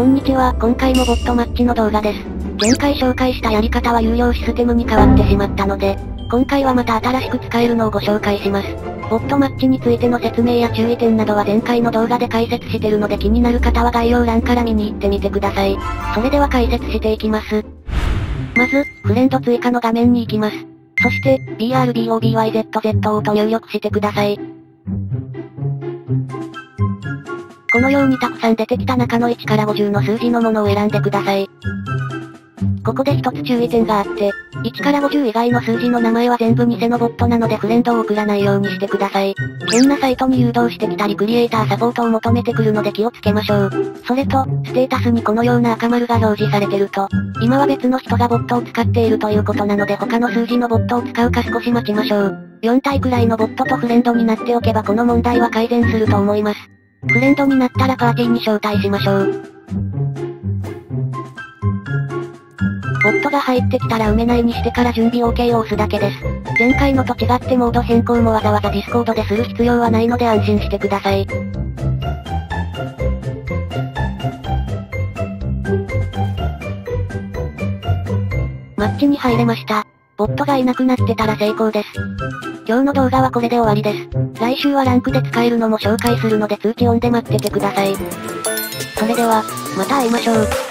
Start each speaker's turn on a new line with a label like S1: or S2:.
S1: こんにちは、今回もボットマッチの動画です。前回紹介したやり方は有料システムに変わってしまったので、今回はまた新しく使えるのをご紹介します。ボットマッチについての説明や注意点などは前回の動画で解説してるので気になる方は概要欄から見に行ってみてください。それでは解説していきます。まず、フレンド追加の画面に行きます。そして、BRBOBYZZ をと入力してください。このようにたくさん出てきた中の1から50の数字のものを選んでください。ここで一つ注意点があって、1から50以外の数字の名前は全部偽のボットなのでフレンドを送らないようにしてください。変なサイトに誘導してきたりクリエイターサポートを求めてくるので気をつけましょう。それと、ステータスにこのような赤丸が表示されてると、今は別の人がボットを使っているということなので他の数字のボットを使うか少し待ちましょう。4体くらいのボットとフレンドになっておけばこの問題は改善すると思います。フレンドになったらパーティーに招待しましょう。ボットが入ってきたら埋めないにしてから準備 OK を押すだけです。前回のと違ってモード変更もわざわざディスコードでする必要はないので安心してください。マッチに入れました。ボットがいなくなってたら成功です。今日の動画はこれで終わりです。来週はランクで使えるのも紹介するので通知オンで待っててください。それでは、また会いましょう。